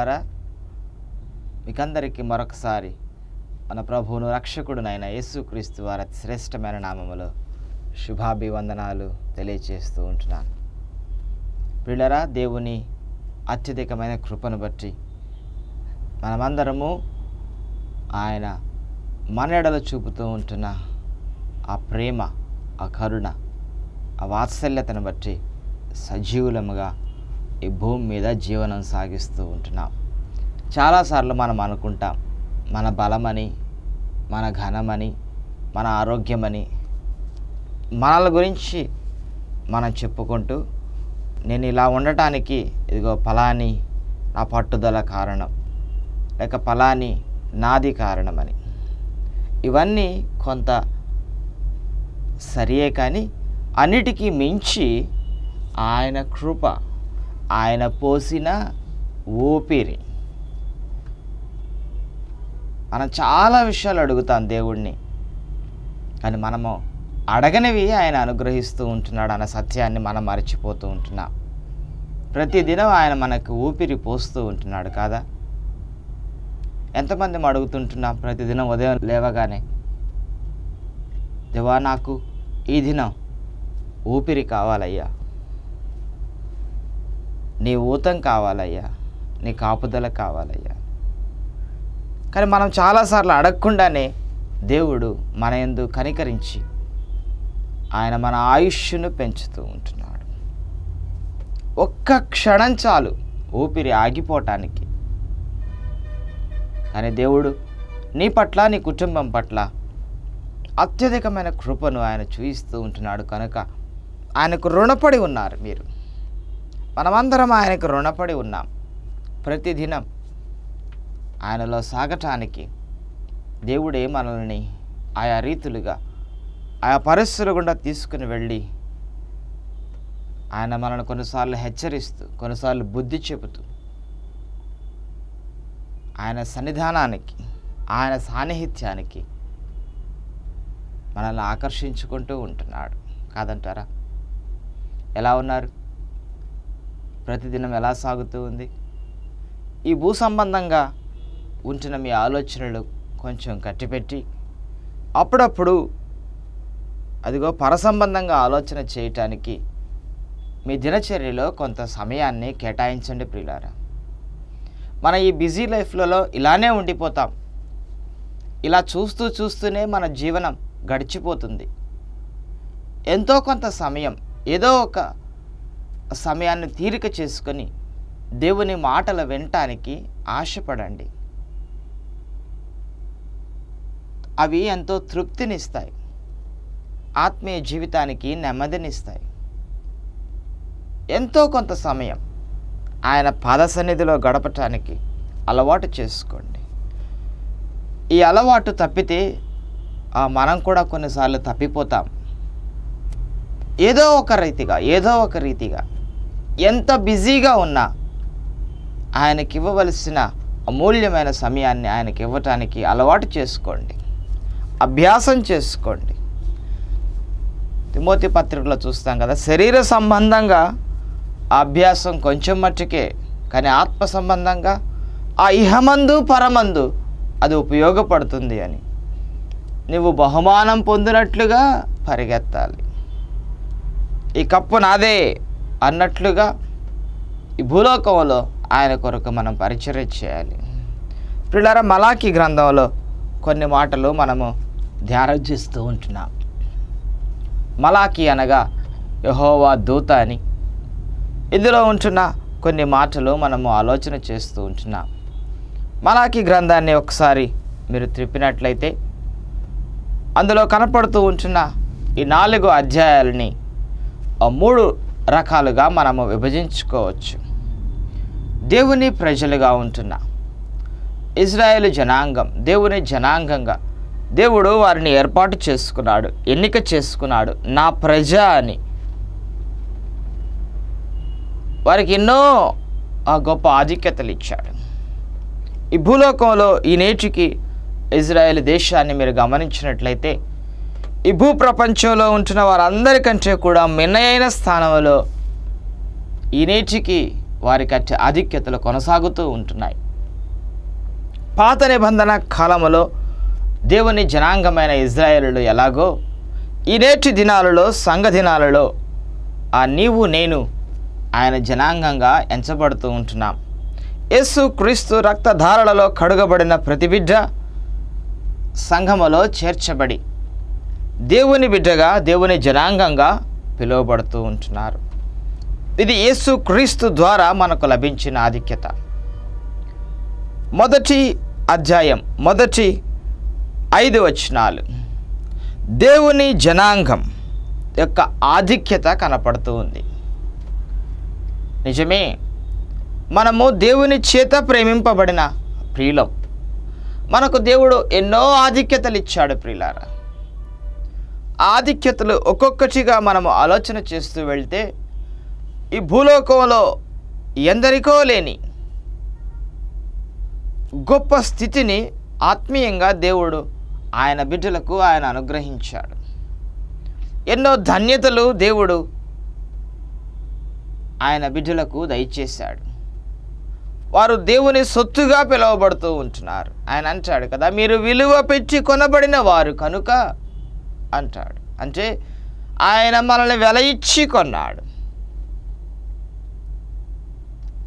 ప్రియులారా మీకందరికీ మరొకసారి మన ప్రభువును రక్షకుడునైన యేసుక్రీస్తు వారి శ్రేష్టమైన నామములో శుభాభివందనాలు తెలియచేస్తూ ఉంటున్నాను. ప్రియులరా దేవుని అత్యధికమైన కృపను బట్టి మనమందరము ఆయన మనెడలు చూపుతూ ఉంటున్న ఆ ప్రేమ ఆ కరుణ ఆ వాత్సల్యతను బట్టి సజీవులముగా ఈ భూమి మీద జీవనం సాగిస్తూ ఉంటున్నాం. చాలాసార్లు మనం అనుకుంటాం మన బలమని మన ఘనమని మన ఆరోగ్యమని. మనల గురించి మనం చెప్పుకుంటూ నేను ఇలా ఉండటానికి ఇదిగో ఫలాని నా పట్టుదల కారణం లేక ఫలాని నాది కారణమని. ఇవన్నీ కొంత సరియే కానీ అన్నిటికీ మించి ఆయన కృప ఆయన పోసిన ఊపిరి. మనం చాలా విషయాలు అడుగుతాం దేవుణ్ణి. కానీ మనము అడగనివి ఆయన అనుగ్రహిస్తూ ఉంటున్నాడు అన్న సత్యాన్ని మనం మర్చిపోతూ ఉంటున్నాం. ప్రతిదినం ఆయన మనకు ఊపిరి పోస్తూ ఉంటున్నాడు కాదా? ఎంతమంది అడుగుతుంటున్నాం ప్రతిదినం ఉదయం లేవగానే దేవా నాకు ఈ దినం ఊపిరి కావాలయ్యా. నీ ఊతం కావాలయ్యా నీ కాపుదల కావాలయ్యా. కానీ మనం చాలాసార్లు అడగకుండానే దేవుడు మన ఎందు కనికరించి ఆయన మన ఆయుష్ను పెంచుతూ ఉంటున్నాడు. ఒక్క క్షణం చాలు ఊపిరి ఆగిపోవటానికి కానీ దేవుడు నీ పట్ల నీ కుటుంబం పట్ల అత్యధికమైన కృపను ఆయన చూయిస్తూ ఉంటున్నాడు కనుక ఆయనకు రుణపడి ఉన్నారు మీరు. మనమందరం ఆయనకు రుణపడి ఉన్నాం. ప్రతిదినం ఆయనలో సాగటానికి దేవుడే మనల్ని ఆయా రీతులుగా ఆయా పరిస్థితులు గుండా తీసుకుని వెళ్ళి ఆయన మనల్ని కొన్నిసార్లు హెచ్చరిస్తూ కొన్నిసార్లు బుద్ధి చెబుతూ ఆయన సన్నిధానానికి ఆయన సాన్నిహిత్యానికి మనల్ని ఆకర్షించుకుంటూ ఉంటున్నాడు. కాదంటారా? ఎలా ఉన్నారు? ప్రతిదినం ఎలా సాగుతూ ఉంది? ఈ భూ సంబంధంగా ఉంచిన మీ ఆలోచనలు కొంచెం కట్టిపెట్టి అప్పుడప్పుడు అదిగో పరసంబంధంగా ఆలోచన చేయటానికి మీ దినచర్యలో కొంత సమయాన్ని కేటాయించండి ప్రియులారా. మన ఈ బిజీ లైఫ్లలో ఇలానే ఉండిపోతాం. ఇలా చూస్తూ చూస్తూనే మన జీవనం గడిచిపోతుంది. ఎంతో కొంత సమయం ఏదో ఒక సమయాన్ని తీరిక చేసుకొని దేవుని మాటలు వినటానికి ఆశపడండి. అవి ఎంతో తృప్తినిస్తాయి. ఆత్మీయ జీవితానికి నెమ్మదినిస్తాయి. ఎంతో కొంత సమయం ఆయన పాద సన్నిధిలో గడపటానికి అలవాటు చేసుకోండి. ఈ అలవాటు తప్పితే మనం కూడా కొన్నిసార్లు తప్పిపోతాం. ఏదో ఒక రీతిగా ఏదో ఒక రీతిగా ఎంత బిజీగా ఉన్నా ఆయనకి ఇవ్వవలసిన అమూల్యమైన సమయాన్ని ఆయనకి ఇవ్వటానికి అలవాటు చేసుకోండి. అభ్యాసం చేసుకోండి. తిమోతి పత్రికలో చూస్తాం కదా శరీర సంబంధంగా ఆ అభ్యాసం కొంచెం మట్టుకే కానీ ఆత్మ సంబంధంగా ఆ ఇహమందు పరమందు అది ఉపయోగపడుతుంది అని. నువ్వు బహుమానం పొందినట్లుగా పరిగెత్తాలి. ఈ కప్పు నాదే. అన్నట్లుగా ఈ భూలోకంలో ఆయన కొరకు మనం పరిచర్య చేయాలి. పిల్లర మలాకి గ్రంథంలో కొన్ని మాటలు మనము ధ్యానం చేస్తూ ఉంటున్నాం. మలాకి అనగా యహోవా దూత అని. ఇందులో ఉంటున్న కొన్ని మాటలు మనము ఆలోచన చేస్తూ ఉంటున్నాం. మలాకి గ్రంథాన్ని ఒకసారి మీరు త్రిప్పినట్లయితే అందులో కనపడుతూ ఉంటున్న ఈ నాలుగు అధ్యాయాలని ఆ మూడు రకాలుగా మనము విభజించుకోవచ్చు. దేవుని ప్రజలుగా ఉంటున్న ఇజ్రాయేల్ జనాంగం దేవుని జనాంగంగా దేవుడు వారిని ఏర్పాటు చేసుకున్నాడు ఎన్నిక చేసుకున్నాడు. నా ప్రజ అని. వారికి ఎన్నో ఆ గొప్ప ఆధిక్యతలు ఇచ్చాడు. ఈ భూలోకంలో ఈ నేటికి ఇజ్రాయెల్ దేశాన్ని మీరు గమనించినట్లయితే ఈ భూ ప్రపంచంలో ఉంటున్న వారందరికంటే కూడా మిన్నయైన స్థానంలో ఈ నేటికి వారికి అట్టి ఆధిక్యతలు కొనసాగుతూ ఉంటున్నాయి. పాత నిబంధన కాలంలో దేవుని జనాంగమైన ఇజ్రాయేలులు ఎలాగో ఈ నేటి దినాలలో సంఘ దినాలలో ఆ నీవు నేను ఆయన జనాంగంగా ఎంచబడుతూ ఉంటున్నాం. యేసు క్రీస్తు రక్తధారలలో కడుగబడిన ప్రతి బిడ్డ సంఘములో చేర్చబడి దేవుని బిడ్డగా దేవుని జనాంగంగా పిలువబడుతూ ఉంటున్నారు. ఇది యేసు క్రీస్తు ద్వారా మనకు లభించిన ఆధిక్యత. మొదటి అధ్యాయం మొదటి ఐదు వచనాలు. దేవుని జనాంగం యొక్క ఆధిక్యత కనపడుతూ ఉంది. నిజమే మనము దేవుని చేత ప్రేమింపబడిన ప్రియులం. మనకు దేవుడు ఎన్నో ఆధిక్యతలు ఇచ్చాడు ప్రియులారా. ఆధిక్యతలు ఒక్కొక్కటిగా మనము ఆలోచన చేస్తూ వెళ్తే ఈ భూలోకంలో ఎందరికో లేని గొప్ప స్థితిని ఆత్మీయంగా దేవుడు ఆయన బిడ్డలకు ఆయన అనుగ్రహించాడు. ఎన్నో ధన్యతలు దేవుడు ఆయన బిడ్డలకు దయచేశాడు. వారు దేవుని సొత్తుగా పిలువబడుతూ ఉంటున్నారు. ఆయన అంటాడు కదా మీరు విలువ పెట్టి కొనబడిన వారు కనుక అంటాడు. అంటే ఆయన మనల్ని వెల ఇచ్చి కొన్నాడు.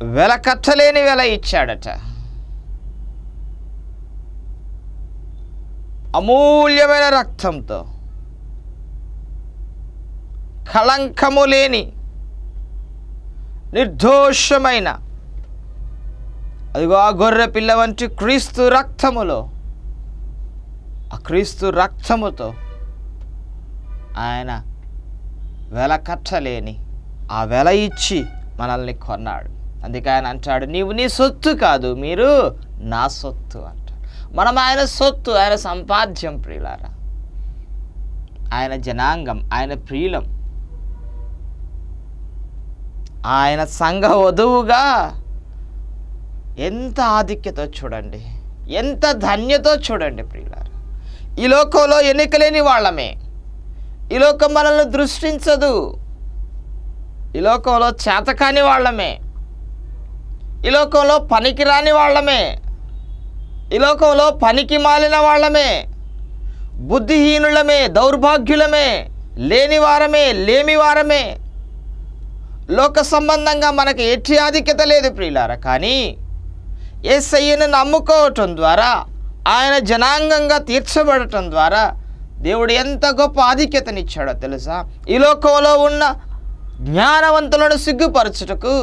వెల కట్టలేని వెల ఇచ్చాడట. అమూల్యమైన రక్తంతో. కళంకము లేని నిర్దోషమైన అదిగో ఆ గొర్రె పిల్ల వంటి క్రీస్తు రక్తములో ఆ క్రీస్తు రక్తముతో ఆయన వెల కట్టలేని ఆ వెల ఇచ్చి మనల్ని కొన్నాడు. అందుకే ఆయన అంటాడు నీవు నీ సొత్తు కాదు మీరు నా సొత్తు అంటాడు. మనం ఆయన సొత్తు ఆయన సంపాద్యం ప్రియులారా. ఆయన జనాంగం ఆయన ప్రియులం. ఆయన సంఘ వధువుగా ఎంత ఆధిక్యత చూడండి ఎంత ధన్యతో చూడండి ప్రియులారా. ఈ లోకంలో ఎన్నికలేని వాళ్ళమే. ఈ లోకం మనల్ని దృష్టించదు. ఈ లోకంలో చేతకాని వాళ్ళమే. ఈ లోకంలో పనికిరాని వాళ్ళమే. ఈ లోకంలో పనికి మాలిన వాళ్ళమే. బుద్ధిహీనులమే దౌర్భాగ్యులమే లేనివారమే లేమివారమే. లోక సంబంధంగా మనకి ఎట్టి ఆధిక్యత లేదు ప్రియులారా కానీ ఏసయ్యను నమ్ముకోవటం ద్వారా ఆయన జనాంగంగా తీర్చబడటం ద్వారా దేవుడు ఎంత గొప్ప ఆధిక్యతనిచ్చాడో తెలుసా? ఈ లోకంలో ఉన్న జ్ఞానవంతులను సిగ్గుపరచుటకు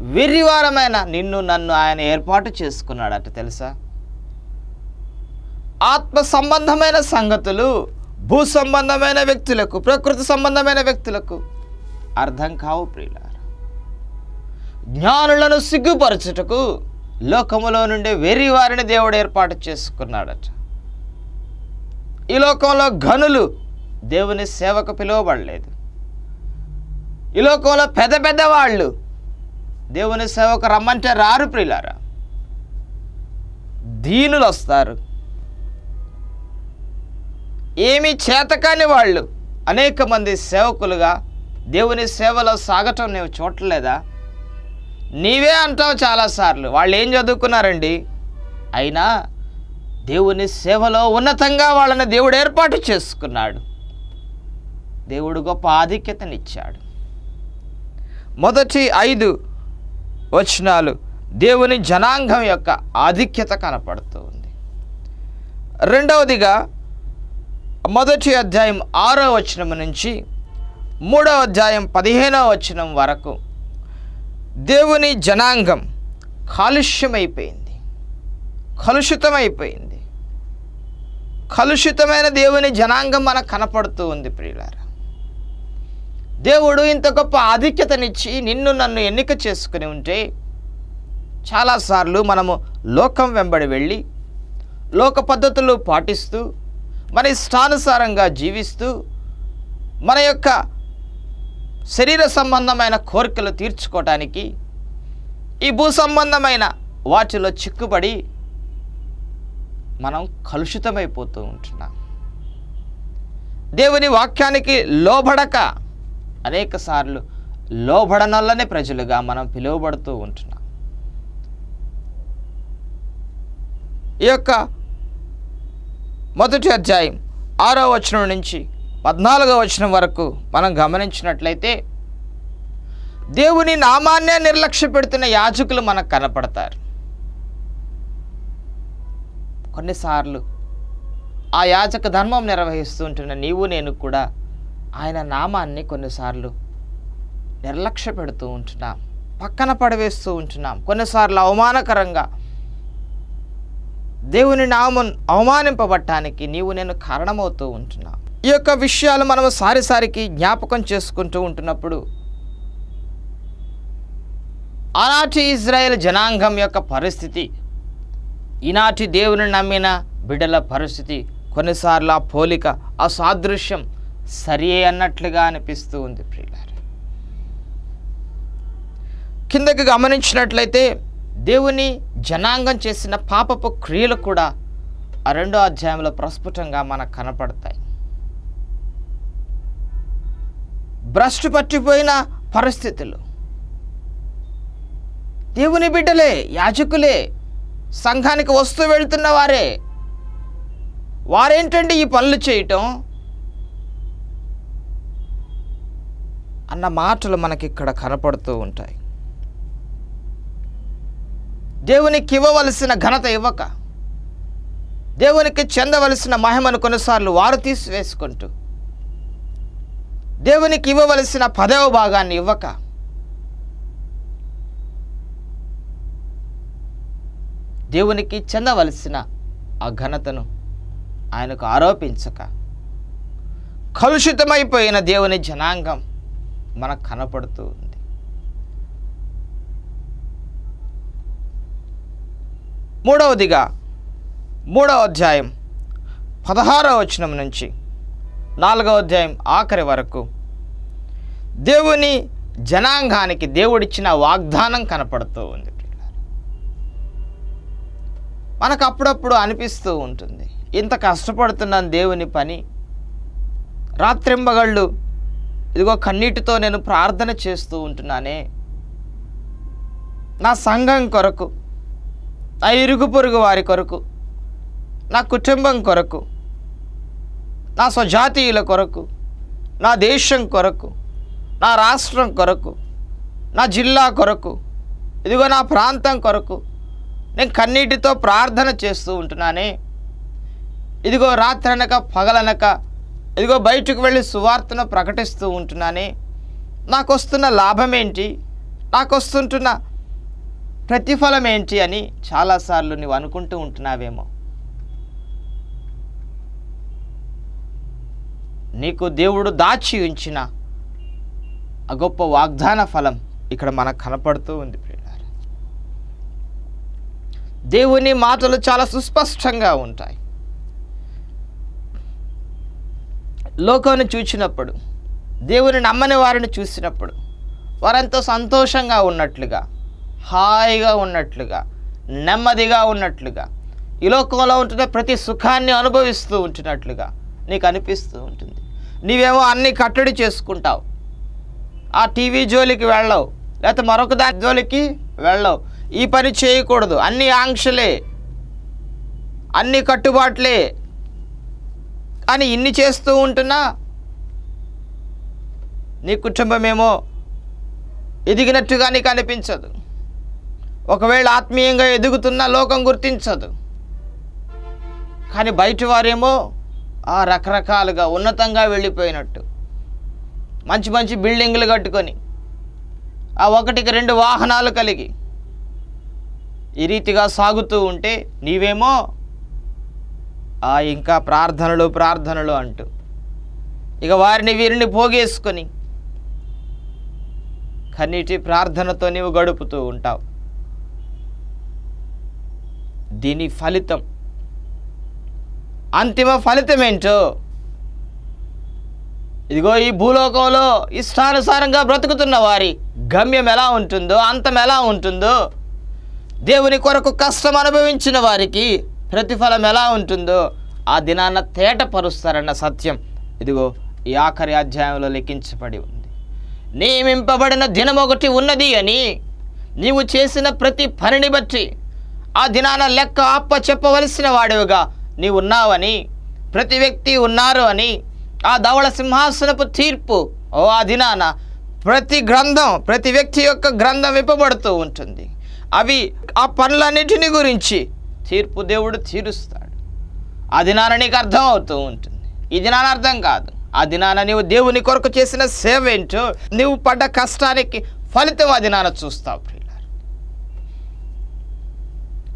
వెర్రివారమైన నిన్ను నన్ను ఆయన ఏర్పాటు చేసుకున్నాడట తెలుసా? ఆత్మ సంబంధమైన సంగతులు భూ సంబంధమైన వ్యక్తులకు ప్రకృతి సంబంధమైన వ్యక్తులకు అర్థం కావు ప్రియులారా. జ్ఞానులను సిగ్గుపరచుటకు లోకములో నుండి వెర్రి వారిని దేవుడు ఏర్పాటు చేసుకున్నాడట. ఈ లోకంలో ఘనులు దేవుని సేవకు పిలువబడలేదు. ఈ లోకంలో పెద్ద పెద్ద వాళ్ళు దేవుని సేవకు రమ్మంటే రారు ప్రియులారా. దీనులు వస్తారు. ఏమి చేతకాని వాళ్ళు అనేక మంది సేవకులుగా దేవుని సేవలో సాగటం నేను చూడలేదా? నీవే అంటావు చాలాసార్లు. వాళ్ళు ఏం చదువుకున్నారండి? అయినా దేవుని సేవలో ఉన్నతంగా వాళ్ళని దేవుడు ఏర్పాటు చేసుకున్నాడు. దేవుడు గొప్ప ఆధిక్యతనిచ్చాడు. మొదటి ఐదు వచనాలు దేవుని జనాంగం యొక్క ఆధిక్యత కనపడుతూ ఉంది. రెండవదిగా మొదటి అధ్యాయం ఆరో వచనం నుంచి మూడవ అధ్యాయం పదిహేనవ వచనం వరకు దేవుని జనాంగం కాలుష్యమైపోయింది. కలుషితమైపోయింది. కలుషితమైన దేవుని జనాంగం మనకు కనపడుతూ ఉంది ప్రియులార. దేవుడు ఇంత గొప్ప ఆధిక్యతనిచ్చి నిన్ను నన్ను ఎన్నిక చేసుకుని ఉంటే చాలాసార్లు మనము లోకం వెంబడి వెళ్ళి లోక పద్ధతులు పాటిస్తూ మన ఇష్టానుసారంగా జీవిస్తూ మన యొక్క శరీర సంబంధమైన కోరికలు తీర్చుకోవటానికి ఈ భూ సంబంధమైన వాటిలో చిక్కుబడి మనం కలుషితమైపోతూ ఉంటున్నాం. దేవుని వాక్యానికి లోబడక అనేక సార్లు ప్రజలుగా మనం పిలువబడుతూ ఉంటున్నాం. ఈ యొక్క మొదటి అధ్యాయం ఆరో వచనం నుంచి పద్నాలుగో వచనం వరకు మనం గమనించినట్లయితే దేవుని నామాన్నే నిర్లక్ష్య పెడుతున్న యాజకులు మనకు కనపడతారు. కొన్నిసార్లు ఆ యాజక ధర్మం నిర్వహిస్తుంటున్న నీవు నేను కూడా ఆయన నామాన్ని కొన్నిసార్లు నిర్లక్ష్య పెడుతూ ఉంటున్నాం పక్కన పడవేస్తూ ఉంటున్నాం. కొన్నిసార్లు అవమానకరంగా దేవుని నామం అవమానింపబట్టానికి నీవు నేను కారణమవుతూ ఉంటున్నా. ఈ యొక్క విషయాలు మనము సారిసారికి జ్ఞాపకం చేసుకుంటూ ఉంటున్నప్పుడు ఆనాటి ఇజ్రాయెల్ జనాంగం యొక్క పరిస్థితి ఈనాటి దేవుని నమ్మిన బిడ్డల పరిస్థితి కొన్నిసార్లు ఆ పోలిక ఆ సాదృశ్యం సరియే అన్నట్లుగా అనిపిస్తూ ఉంది ప్రియులారా. కిందకి గమనించినట్లయితే దేవుని జనాంగం చేసిన పాపపు క్రియలు కూడా ఆ రెండో అధ్యాయంలో ప్రస్ఫుటంగా మనకు కనపడతాయి. భ్రష్టు పట్టిపోయిన పరిస్థితులు. దేవుని బిడ్డలే యాజకులే సంఘానికి వస్తూ వెళ్తున్న వారే. వారేంటండి ఈ పనులు చేయటం? అన్న మాటలు మనకి ఇక్కడ కనపడుతూ ఉంటాయి. దేవునికి ఇవ్వవలసిన ఘనత ఇవ్వక దేవునికి చెందవలసిన మహిమను కొన్నిసార్లు వారు తీసివేసుకుంటూ దేవునికి ఇవ్వవలసిన పదవ భాగాన్ని ఇవ్వక దేవునికి చెందవలసిన ఆ ఘనతను ఆయనకు ఆరోపించక. కలుషితమైపోయిన దేవుని జనాంగం మనకు కనపడుతూ ఉంది. మూడవదిగా మూడవ అధ్యాయం పదహారవ వచనం నుంచి నాలుగవ అధ్యాయం ఆఖరి వరకు దేవుని జనాంగానికి దేవుడిచ్చిన వాగ్దానం కనపడుతూ ఉంది. మనకు అప్పుడప్పుడు అనిపిస్తూ ఉంటుంది. ఇంత కష్టపడుతున్నాను దేవుని పని. రాత్రింబగళ్ళు ఇదిగో కన్నీటితో నేను ప్రార్థన చేస్తూ ఉంటున్నానే. నా సంఘం కొరకు నా ఇరుగు పొరుగు వారి కొరకు నా కుటుంబం కొరకు నా స్వజాతీయుల కొరకు నా దేశం కొరకు నా రాష్ట్రం కొరకు నా జిల్లా కొరకు ఇదిగో నా ప్రాంతం కొరకు నేను కన్నీటితో ప్రార్థన చేస్తూ ఉంటున్నానే. ఇదిగో రాత్రనక పగలనక ఇదిగో బయటకు వెళ్ళి సువార్తను ప్రకటిస్తూ ఉంటున్నానే. నాకు వస్తున్న లాభం ఏంటి నాకు వస్తుంటున్న ప్రతిఫలం ఏంటి అని చాలాసార్లు నువ్వు అనుకుంటూ ఉంటున్నావేమో. నీకు దేవుడు దాచి ఉంచిన ఆ గొప్ప వాగ్దాన ఫలం ఇక్కడ మనకు కనపడుతూ ఉంది దేవుని మాటలు చాలా సుస్పష్టంగా ఉంటాయి. లోకాన్ని చూసినప్పుడు దేవుని నమ్మని వారిని చూసినప్పుడు వారెంతో సంతోషంగా ఉన్నట్లుగా హాయిగా ఉన్నట్లుగా నెమ్మదిగా ఉన్నట్లుగా ఈ లోకంలో ఉంటున్న ప్రతి సుఖాన్ని అనుభవిస్తూ ఉంటున్నట్లుగా నీకు అనిపిస్తూ ఉంటుంది. నీవేమో అన్ని కట్టడి చేసుకుంటావు. ఆ టీవీ జోలికి వెళ్ళవు. లేకపోతే మరొక దాని జోలికి వెళ్ళవు. ఈ పని చేయకూడదు. అన్ని ఆంక్షలే అన్ని కట్టుబాట్లే. కానీ ఇన్ని చేస్తూ ఉంటున్నా నీ కుటుంబమేమో ఎదిగినట్టుగా నీకు అనిపించదు. ఒకవేళ ఆత్మీయంగా ఎదుగుతున్న లోకం గుర్తించదు. కానీ బయట వారేమో ఆ రకరకాలుగా ఉన్నతంగా వెళ్ళిపోయినట్టు. మంచి మంచి బిల్డింగ్లు కట్టుకొని ఆ ఒకటికి రెండు వాహనాలు కలిగి ఈ రీతిగా సాగుతూ ఉంటే నీవేమో ఆ ఇంకా ప్రార్థనలు ప్రార్థనలు అంటూ. ఇక వారిని వీరిని పోగేసుకొని కన్నీటి ప్రార్థనతో నీవు గడుపుతూ ఉంటావు. దీని ఫలితం అంతిమ ఫలితం ఏంటో ఇదిగో ఈ భూలోకంలో ఇష్టానుసారంగా బ్రతుకుతున్న వారి గమ్యం ఎలా ఉంటుందో అంతం ఎలా ఉంటుందో దేవుని కొరకు కష్టం అనుభవించిన వారికి ప్రతిఫలం ఎలా ఉంటుందో ఆ దినాన తేటపరుస్తారన్న సత్యం. ఇదిగో ఈ ఆఖరి అధ్యాయంలో లెక్కించబడి ఉంది. నియమింపబడిన దినం ఒకటి ఉన్నది అని నీవు చేసిన ప్రతి పనిని బట్టి ఆ దినాన లెక్క అప్ప చెప్పవలసిన వాడివిగా నీవు ఉన్నావని ప్రతి వ్యక్తి ఉన్నారు అని ఆ ధవళ సింహాసనపు తీర్పు ఓ ఆ దినాన ప్రతి గ్రంథం ప్రతి వ్యక్తి యొక్క గ్రంథం విప్పబడుతూ ఉంటుంది. అవి ఆ పనులన్నిటిని గురించి తీర్పు దేవుడు తీరుస్తాడు. ఆ దినాన నీకు అర్థం అవుతూ ఉంటుంది. ఈ దినాన అర్థం కాదు. ఆ దినాన నీవు దేవుని కొరకు చేసిన సేవ ఏంటో నీవు పడ్డ కష్టానికి ఫలితం ఆ దినాన చూస్తావు ప్రియులారు.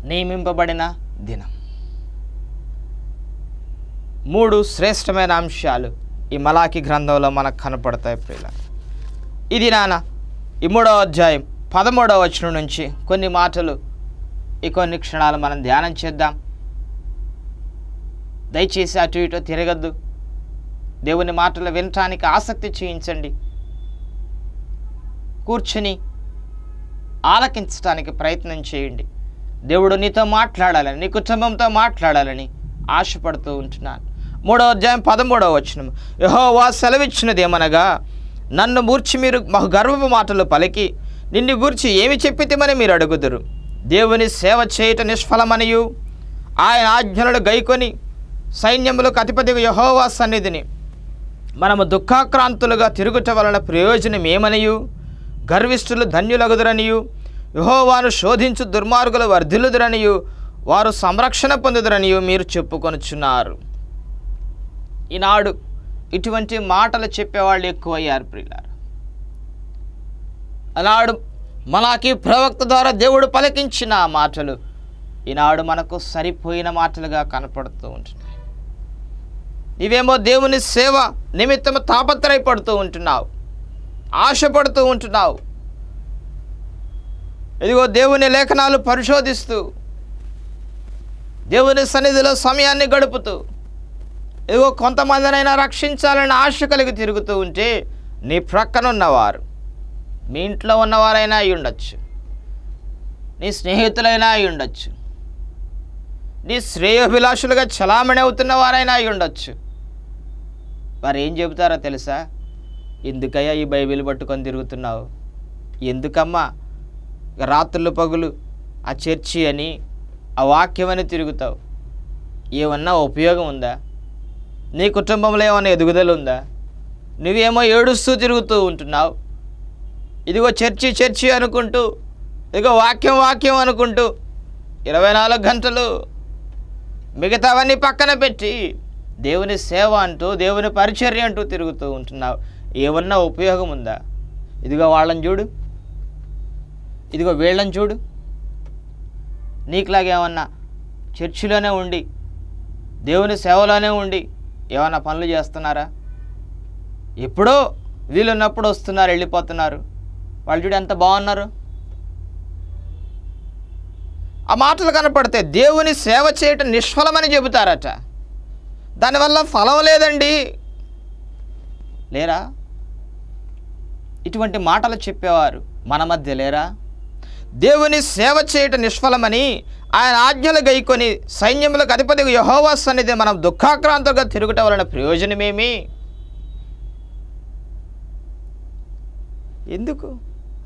నియమింపబడిన దినం. మూడు శ్రేష్టమైన అంశాలు ఈ మలాకి గ్రంథంలో మనకు కనపడతాయి ప్రియులారు. ఇది నాన్న ఈ మూడో అధ్యాయం పదమూడవ వచనం నుంచి కొన్ని మాటలు ఈ కొన్ని క్షణాలు మనం ధ్యానం చేద్దాం. దయచేసి అటు ఇటు తిరగద్దు. దేవుని మాటలు వినటానికి ఆసక్తి చేయించండి కూర్చుని ఆలకించడానికి ప్రయత్నం చేయండి. దేవుడు నీతో మాట్లాడాలని నీ కుటుంబంతో మాట్లాడాలని ఆశపడుతూ ఉంటున్నాను. మూడో అధ్యాయం పదమూడవ వచనం. యహోవా సెలవిచ్చినది ఏమనగా నన్ను మూర్చి మీరు బహు గర్వపు మాటలు పలికి నిన్ను గురించి ఏమి చెప్పితేమని మీరు అడుగుదురు? దేవుని సేవ చేయట నిష్ఫలమనియు. ఆయన ఆజ్ఞలను గైకొని సైన్యములకు అధిపతిగా యహోవా సన్నిధిని. మనము దుఃఖాక్రాంతులుగా తిరుగుట వలన ప్రయోజనం ఏమనియు? గర్విష్ఠులు ధన్యులగుదురనియు. యహోవాను శోధించు దుర్మార్గులు వర్ధిల్లుదురనియు. వారు సంరక్షణ పొందుదురనియు మీరు చెప్పుకొనుచున్నారు. ఈనాడు ఇటువంటి మాటలు చెప్పేవాళ్ళు ఎక్కువయ్యారు ప్రియులారు. ఆనాడు మనకి ప్రవక్త ద్వారా దేవుడు పలికించిన మాటలు. ఈనాడు మనకు సరిపోయిన మాటలుగా కనపడుతూ ఉంటున్నాయి. నీవేమో దేవుని సేవ నిమిత్తం తాపత్రయపడుతూ ఉంటున్నావు. ఆశపడుతూ ఉంటున్నావు. ఇదిగో దేవుని లేఖనాలు పరిశోధిస్తూ దేవుని సన్నిధిలో సమయాన్ని గడుపుతూ ఇదిగో కొంతమందినైనా రక్షించాలని ఆశ కలిగి తిరుగుతూ ఉంటే నీ ప్రక్కనున్నవారు. మీ ఇంట్లో ఉన్నవారైనా అయి ఉండొచ్చు. నీ స్నేహితులైనా అయి ఉండొచ్చు. నీ శ్రేయోభిలాషులుగా చలామణి అవుతున్న వారైనా అయి ఉండొచ్చు. వారు ఏం చెబుతారో తెలుసా? ఎందుకయ్యా ఈ బైబిల్ పట్టుకొని తిరుగుతున్నావు? ఎందుకమ్మా రాత్రులు పగులు ఆ చర్చి అని ఆ వాక్యం అని తిరుగుతావు? ఏమన్నా ఉపయోగం ఉందా? నీ కుటుంబంలో ఏమైనా ఎదుగుదల ఉందా? నువ్వేమో ఏడుస్తూ తిరుగుతూ ఉంటున్నావు? ఇదిగో చర్చి చర్చి అనుకుంటూ ఇదిగో వాక్యం వాక్యం అనుకుంటూ ఇరవై నాలుగు గంటలు మిగతావన్నీ పక్కన పెట్టి దేవుని సేవ అంటూ దేవుని పరిచర్య అంటూ తిరుగుతూ ఉంటున్నావు. ఏమన్నా ఉపయోగం ఉందా? ఇదిగో వాళ్ళని చూడు. ఇదిగో వీళ్ళని చూడు. నీకులాగేమన్నా చర్చిలోనే ఉండి దేవుని సేవలోనే ఉండి ఏమన్నా పనులు చేస్తున్నారా? ఎప్పుడో వీలున్నప్పుడు వస్తున్నారు వెళ్ళిపోతున్నారు. వాళ్ళు చూడు ఎంత బాగున్నారు. ఆ మాటలు కనపడితే దేవుని సేవ చేయటం నిష్ఫలమని చెబుతారట. దానివల్ల ఫలం లేదండి లేరా? ఇటువంటి మాటలు చెప్పేవారు మన మధ్య లేరా? దేవుని సేవ చేయటం నిష్ఫలమని ఆయన ఆజ్ఞలు గైకొని సైన్యములకు అధిపతి యహోవాస్ అనేది మనం దుఃఖాక్రాంతంగా తిరుగుట వలన ప్రయోజనమేమి? ఎందుకు?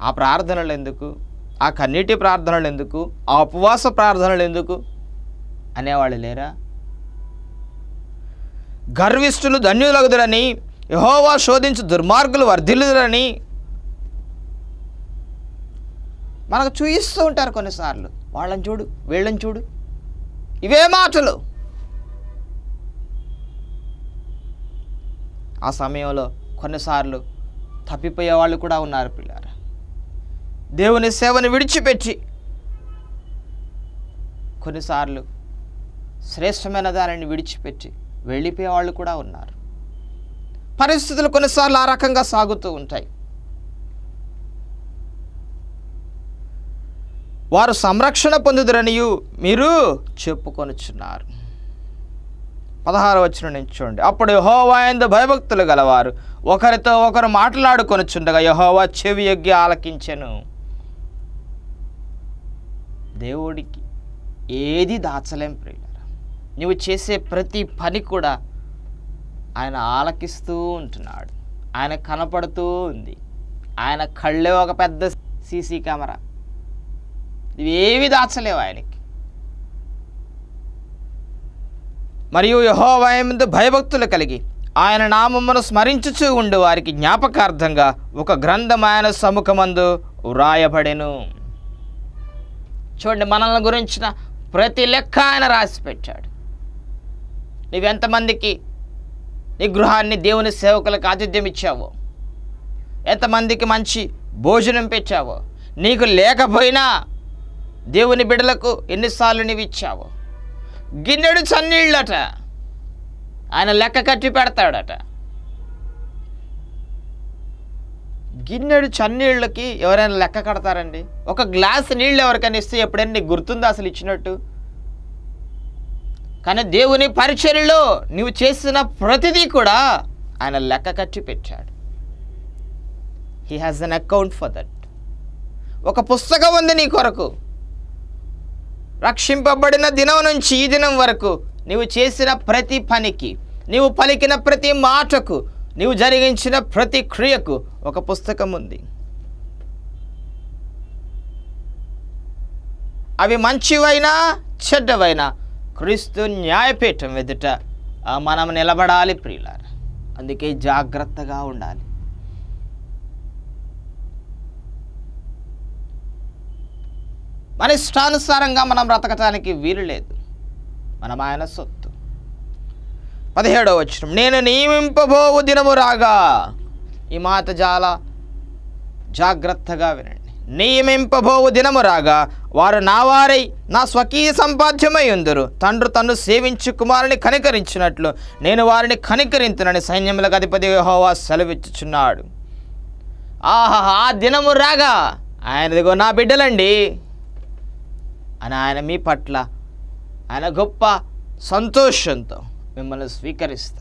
ఆ ప్రార్థనలు ఎందుకు? ఆ కన్నీటి ప్రార్థనలు ఎందుకు? ఆ ఉపవాస ప్రార్థనలు ఎందుకు? అనేవాళ్ళు లేరా? గర్విష్ఠులు ధన్యులగుదురని యహోవా శోధించు దుర్మార్గులు వర్ధిల్లుదురని మనకు చూయిస్తూ ఉంటారు కొన్నిసార్లు. వాళ్ళని చూడు వీళ్ళని చూడు. ఇవే మాటలు. ఆ సమయంలో కొన్నిసార్లు తప్పిపోయే వాళ్ళు కూడా ఉన్నారు పిల్లారు? దేవుని సేవను విడిచిపెట్టి కొన్నిసార్లు శ్రేష్టమైన దానిని విడిచిపెట్టి వెళ్ళిపోయే వాళ్ళు కూడా ఉన్నారు. పరిస్థితులు కొన్నిసార్లు ఆ రకంగా సాగుతూ ఉంటాయి. వారు సంరక్షణ పొందుదరనియు మీరు చెప్పుకొనుచున్నారు. పదహారు వచ్చిన నుంచి చూడండి. అప్పుడు యహోవా ఎందు భయభక్తులు గలవారు. ఒకరితో ఒకరు మాట్లాడుకొనుచుండగా యహోవా చెవి ఎగ్గి ఆలకించెను. దేవుడికి ఏది దాచలేం ప్రియులరా. నువ్వు చేసే ప్రతి పని కూడా ఆయన ఆలకిస్తూ ఉంటున్నాడు. ఆయన కనపడుతూ ఉంది. ఆయన కళ్ళే ఒక పెద్ద సీసీ కెమెరా. ఇవేవి దాచలేవు ఆయనకి. మరియు యహోవయందు భయభక్తులు కలిగి ఆయన నామమును స్మరించుచూ ఉండు వారికి జ్ఞాపకార్థంగా ఒక గ్రంథం ఆయన సముఖమందు వ్రాయబడెను. చూడండి మనల్ని గురించిన ప్రతి లెక్క ఆయన రాసి పెట్టాడు నువ్వెంతమందికి నీ గృహాన్ని దేవుని సేవకులకు ఆతిథ్యం ఇచ్చావో? ఎంతమందికి మంచి భోజనం పెట్టావో? నీకు లేకపోయినా దేవుని బిడలకు ఎన్నిసార్లు నీవు ఇచ్చావో గిన్నెడు చన్నీళ్ళట. ఆయన లెక్క కట్టి పెడతాడట. గిన్నెడు చన్నీళ్ళకి ఎవరైనా లెక్క కడతారండి? ఒక గ్లాస్ నీళ్ళు ఎవరికైనా ఇస్తే ఎప్పుడైనా నీకు గుర్తుందా అసలు ఇచ్చినట్టు? కానీ దేవుని పరిచర్యలో నువ్వు చేసిన ప్రతిదీ కూడా ఆయన లెక్క కట్టి పెట్టాడు. He has an account for that ఒక పుస్తకం ఉంది నీ కొరకు. రక్షింపబడిన దినం నుంచి ఈ దినం వరకు నీవు చేసిన ప్రతి పనికి నీవు పలికిన ప్రతి మాటకు నీవు జరిగించిన ప్రతి క్రియకు ఒక పుస్తకం ఉంది. అవి మంచివైనా చెడ్డవైనా క్రీస్తు న్యాయపీఠం ఎదుట మనం నిలబడాలి ప్రియులారు. అందుకే జాగ్రత్తగా ఉండాలి. మన ఇష్టానుసారంగా మనం బ్రతకటానికి వీలు లేదు. మనం ఆయన సొత్తు. పదిహేడవ వచ్చిన నేను నియమింపబోవు దినము రాగా ఈ మాట చాలా జాగ్రత్తగా వినండి. నియమింపబోవు దినము రాగా వారు నావారై నా స్వకీయ సంపాద్యమై ఉందరు. తండ్రి తన్ను సేవించు కుమారుని కనికరించినట్లు నేను వారిని కనికరింతునని సైన్యములకు అధిపతి హోవా సెలవిచ్చుచున్నాడు. ఆహా ఆ దినము రాగా ఆయనదిగో నా బిడ్డలండి అని ఆయన మీ పట్ల ఆయన గొప్ప సంతోషంతో మిమ్మల్ని స్వీకరిస్తాడు.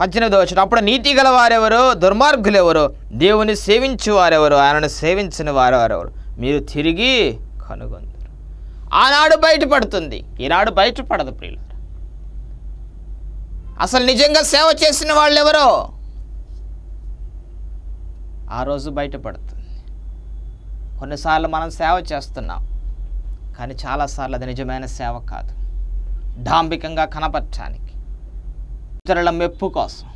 పద్దెనిమిది వచ్చిన అప్పుడు నీతి గల వారెవరో దుర్మార్గులు ఎవరో దేవుని సేవించు వారెవరు ఆయనను సేవించిన వారెవరెవరు? మీరు తిరిగి కనుగొందరు. ఆనాడు బయటపడుతుంది. ఈనాడు బయటపడదు ప్రియుల అసలు నిజంగా సేవ చేసిన వాళ్ళు ఎవరో ఆ రోజు బయటపడుతుంది. కొన్నిసార్లు మనం సేవ చేస్తున్నాం. కానీ చాలాసార్లు అది నిజమైన సేవ కాదు. డాంబికంగా కనపరచడానికి. ఇతరుల మెప్పు కోసం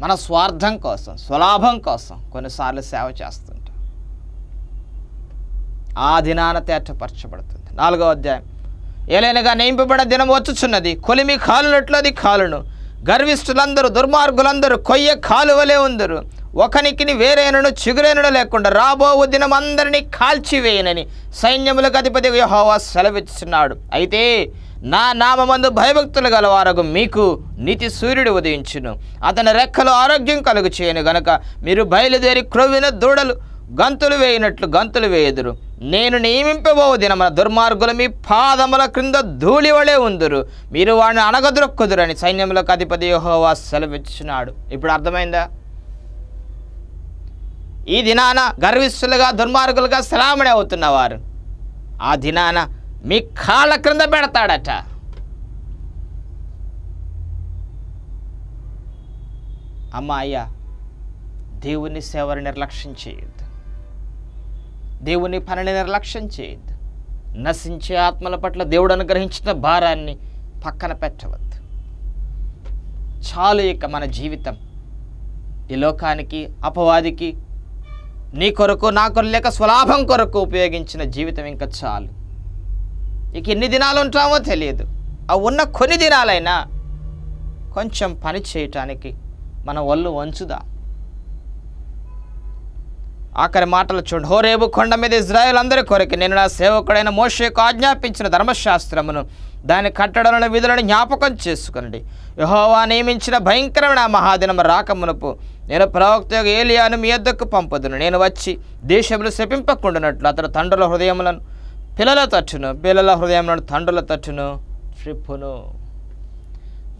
మన స్వార్థం కోసం స్వలాభం కోసం కొన్నిసార్లు సేవ చేస్తుంటాం. ఆ దినాన తేటపరచబడుతుంది. నాలుగో అధ్యాయం. ఏలైనగా నియింపబడిన దినం వచ్చుచున్నది. కొలిమి కాలునట్లు అది కాలును. గర్విష్ఠులందరూ దుర్మార్గులందరూ కొయ్య కాలువలే ఉందరు. ఒకనికిని వేరేనను చిగురేనను లేకుండా రాబోవు దినం అందరినీ కాల్చివేయనని సైన్యములకు అధిపతి యెహోవా సెలవిస్తున్నాడు అయితే నా నామమందు భయభక్తులు గలవారకు మీకు నీతి సూర్యుడు ఉదయించును. అతని రెక్కలు ఆరోగ్యం కలుగు చేయను గనక మీరు బయలుదేరి క్రొవ్విన దూడలు గంతులు వేయినట్లు గంతులు వేయుదురు. నేను నియమింపబో దినమున దుర్మార్గులు మీ పాదముల క్రింద ధూళి వలె ఉందురు. మీరు వాడిని అనగదొరక్కుదురని సైన్యములకు అధిపతి యహోవా సెలవిచ్చినాడు. ఇప్పుడు అర్థమైందా? ఈ దినాన గర్విస్తులుగా దుర్మార్గులుగా శ్రామణి అవుతున్నవారు. ఆ దినాన మీ కాళ్ళ క్రింద పెడతాడట. అమ్మ అయ్యా దేవుని సేవని నిర్లక్ష్యం చేయొద్దు దేవుని పనిని నిర్లక్ష్యం చేయొద్దు నశించే ఆత్మల పట్ల దేవుడు అనుగ్రహించిన భారాన్ని పక్కన పెట్టవద్దు. చాలు ఇక మన జీవితం. ఈ లోకానికి అపవాదికి నీ కొరకు నా కొరకు లేక స్వలాభం కొరకు ఉపయోగించిన జీవితం ఇంకా చాలు. ఇక ఎన్ని దినాలు ఉంటామో తెలియదు. ఆ ఉన్న కొన్ని దినాలైనా కొంచెం పని చేయటానికి మన ఒళ్ళు వంచుదా? ఆఖరి మాటలు చూడు. హోరేబు కొండ మీద ఇజ్రాయల్ అందరి కొరకు నేను నా సేవకుడైన మోషకు ఆజ్ఞాపించిన ధర్మశాస్త్రమును దాని కట్టడలను విధులను జ్ఞాపకం చేసుకునండి. యహోవా నియమించిన భయంకరమైన మహాదినం రాకమునపు నేను ప్రవక్త ఏలియాను మీ ఎద్దకు పంపదును. నేను వచ్చి దేశములు శపింపకుండానట్లు అతడు తండ్రుల హృదయములను పిల్లల తట్టును పిల్లల హృదయములను తండ్రుల తట్టును ట్రిప్పును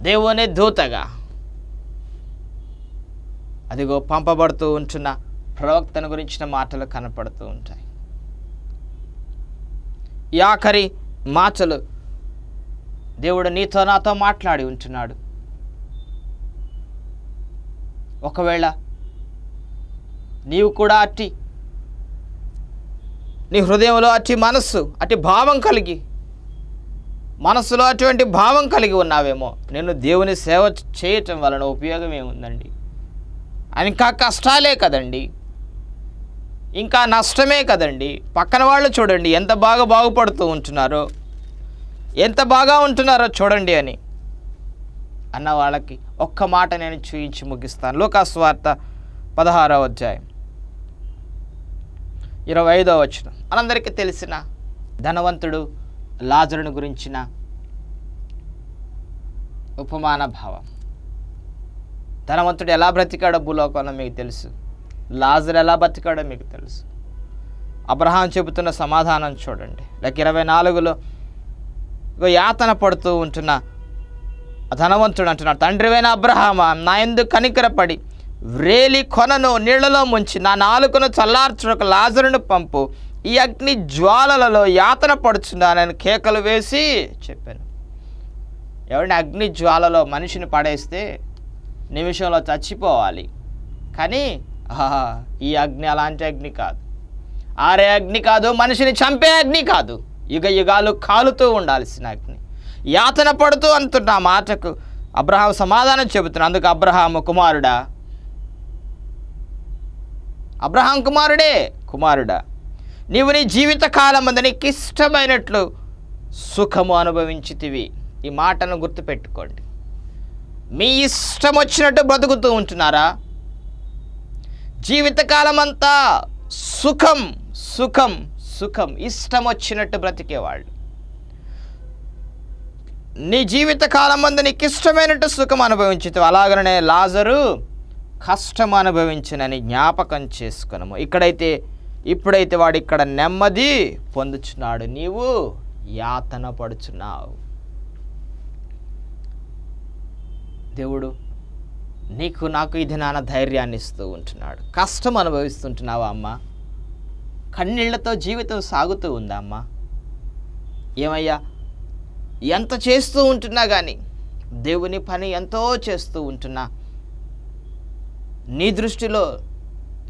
దేవుని దూతగా అదిగో పంపబడుతూ ఉంటున్న ప్రవక్తను గురించిన మాటలు కనపడుతూ ఉంటాయి. ఈ ఆఖరి మాటలు దేవుడు నీతో నాతో మాట్లాడి ఉంటున్నాడు. ఒకవేళ నీవు కూడా అట్టి నీ హృదయంలో అట్టి మనస్సు అట్టి భావం కలిగి మనస్సులో అటువంటి భావం కలిగి ఉన్నావేమో నేను దేవుని సేవ చేయటం వలన ఉపయోగం ఏముందండి? ఇంకా కష్టాలే కదండి. ఇంకా నష్టమే కదండి. పక్కన వాళ్ళు చూడండి ఎంత బాగా బాగుపడుతూ ఉంటున్నారో ఎంత బాగా ఉంటున్నారో చూడండి అని అన్న వాళ్ళకి ఒక్క మాట నేను చూయించి ముగిస్తాను. లోకాస్వార్త పదహారవ అధ్యాయం. ఇరవై ఐదో వచ్చిన మనందరికీ తెలిసిన ధనవంతుడు లాజరుని గురించిన ఉపమాన భావం. ధనవంతుడు ఎలా బ్రతికాడో భూలోకంలో మీకు తెలుసు. లాజర్ ఎలా బ్రతికాడో మీకు తెలుసు. అబ్రహాం చెబుతున్న సమాధానం చూడండి. లేక ఇరవై నాలుగులో యాతన పడుతూ ఉంటున్న ధనవంతుడు అంటున్నాడు తండ్రివైన అబ్రహామా నా ఎందుకు కనికరపడి వ్రేలి కొనను నీళ్ళలో ముంచి నా నాలుకను చల్లార్చునకు లాజరును పంపు. ఈ అగ్ని జ్వాలలలో యాతన పడుచున్నానని కేకలు వేసి చెప్పాను. ఎవరిని అగ్ని జ్వాలలో మనిషిని పడేస్తే నిమిషంలో చచ్చిపోవాలి. కానీ ఆహా, ఈ అగ్ని అలాంటి అగ్ని కాదు. ఆరే అగ్ని కాదు మనిషిని చంపే అగ్ని కాదు. యుగ యుగాలు కాలుతూ ఉండాల్సిన అగ్ని. యాతన పడుతూ అంటున్న మాటకు అబ్రహాం సమాధానం చెబుతున్నా. అందుకు అబ్రహాము కుమారుడా అబ్రహాం కుమారుడే. కుమారుడా. నీవు నీ జీవితకాలం కాలం నీకు ఇష్టమైనట్లు సుఖము అనుభవించితివి. ఈ మాటను గుర్తుపెట్టుకోండి. మీ ఇష్టం వచ్చినట్టు బ్రతుకుతూ ఉంటున్నారా? జీవితకాలం అంతా సుఖం సుఖం సుఖం ఇష్టం వచ్చినట్టు బ్రతికేవాళ్ళు. నీ జీవితకాలం కాలం నీకు ఇష్టమైనట్టు సుఖం అనుభవించితే అలాగనే లాజరు కష్టం అనుభవించినని జ్ఞాపకం చేసుకునము. ఇక్కడైతే ఇప్పుడైతే వాడు ఇక్కడ నెమ్మది పొందుచున్నాడు. నీవు యాతన పడుచున్నావు. దేవుడు నీకు నాకు ఇది నాన్న ధైర్యాన్ని ఇస్తూ ఉంటున్నాడు. కష్టం అనుభవిస్తుంటున్నావా అమ్మ? కన్నీళ్ళతో జీవితం సాగుతూ ఉందా అమ్మ? ఏమయ్యా? ఎంత చేస్తూ ఉంటున్నా కానీ దేవుని పని ఎంతో చేస్తూ ఉంటున్నా. నీ దృష్టిలో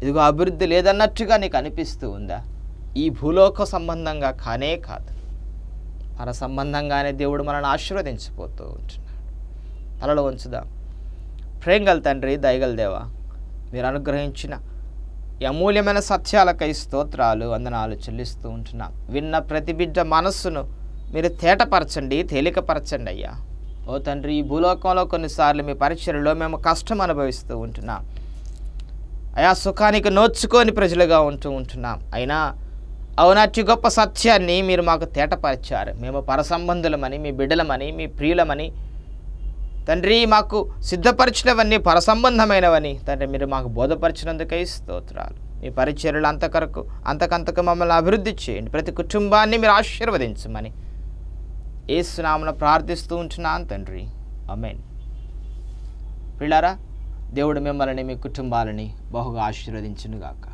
ఇదిగో అభివృద్ధి లేదన్నట్టుగా నీకు అనిపిస్తూ ఉందా? ఈ భూలోక సంబంధంగా కానే కాదు. పర సంబంధంగానే దేవుడు మనల్ని ఆశీర్వదించిపోతూ ఉంటున్నాడు. తలలో ఉంచుదాం. ప్రేంగల్ తండ్రి దయగల దేవా మీరు అనుగ్రహించిన అమూల్యమైన సత్యాలకై స్తోత్రాలు వందనాలు చెల్లిస్తూ ఉంటున్నాం. విన్న ప్రతి బిడ్డ మనస్సును మీరు తేటపరచండి తేలికపరచండి అయ్యా. ఓ తండ్రి ఈ భూలోకంలో కొన్నిసార్లు మీ పరిచయలో మేము కష్టం అనుభవిస్తూ ఉంటున్నాం. అయా సుఖానికి నోచుకొని ప్రజలుగా ఉంటూ ఉంటున్నాం. అయినా అవునాటి గొప్ప సత్యాన్ని మీరు మాకు తేటపరిచారు. మేము పరసంబంధులమని మీ బిడ్డలమని మీ ప్రియులమని. తండ్రి మాకు సిద్ధపరిచినవన్నీ పరసంబంధమైనవని. తండ్రి మీరు మాకు బోధపరిచినందుకై స్తోత్రాలు. మీ పరిచర్యలు అంతకరకు అంతకంతకు మమ్మల్ని అభివృద్ధి చేయండి. ప్రతి కుటుంబాన్ని మీరు ఆశీర్వదించమని. ఏసునామను ప్రార్థిస్తూ ఉంటున్నాను తండ్రి. అమెన్ పిల్లారా దేవుడు మిమ్మల్ని మీ కుటుంబాలని బహుగా ఆశీర్వదించునుగాక.